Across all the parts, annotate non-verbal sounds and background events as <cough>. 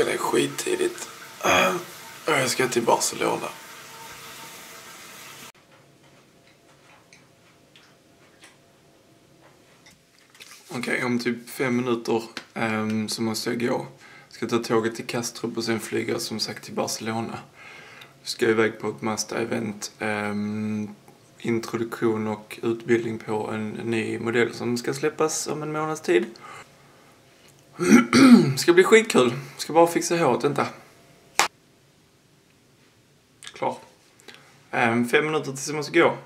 Klockan är skittidigt. Uh, jag ska till Barcelona. Okej, okay, om typ fem minuter um, så måste jag gå. Jag ska ta tåget till Kastrup och sen flyga som sagt till Barcelona. Jag ska iväg på ett Mazda-event. Um, ehm, introduktion och utbildning på en ny modell som ska släppas om en månads tid. <clears throat> ska bli skitkul. Ska bara fixa håret, vänta. Klar. Um, fem minuter tills jag måste gå.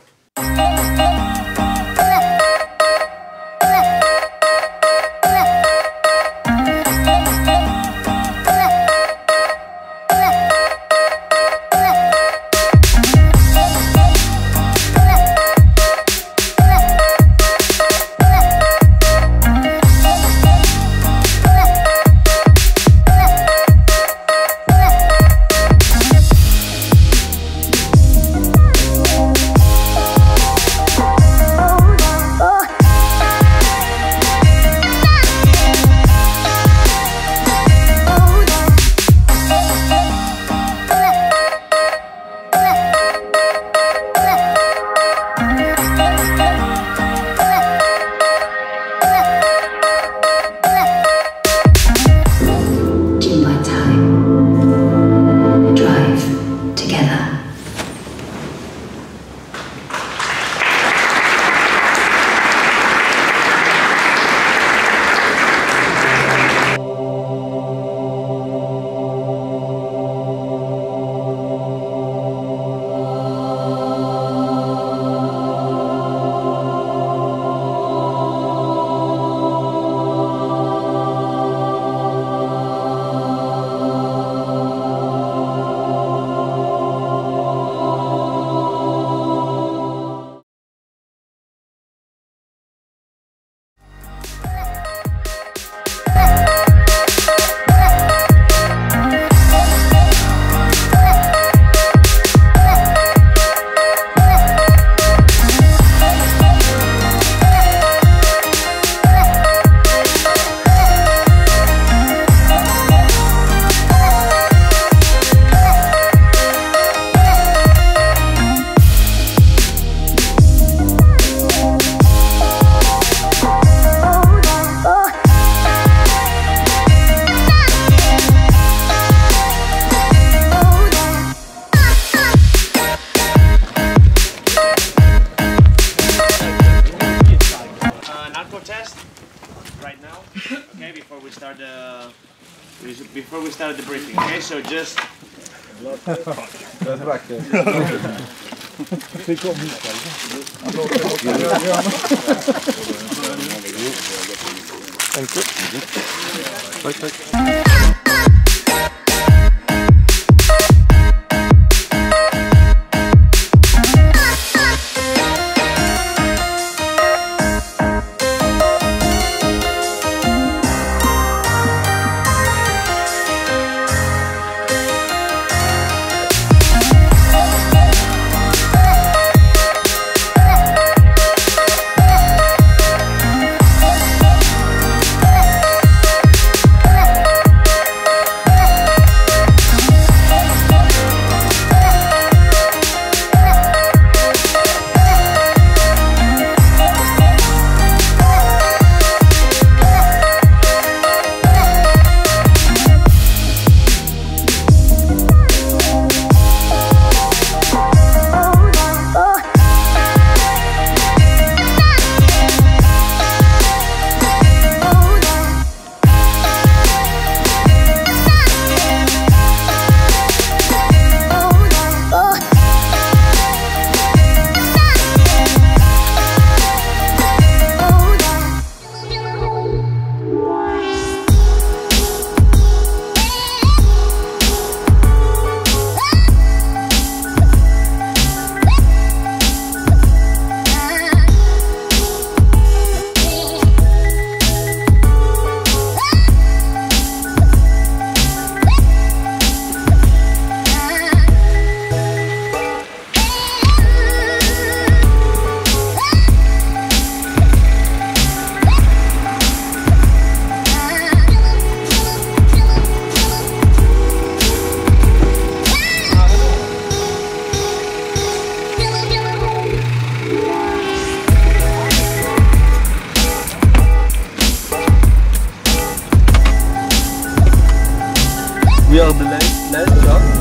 Uh, before we started the briefing. Okay, so just. back there. Thank you. Thank you. 能能。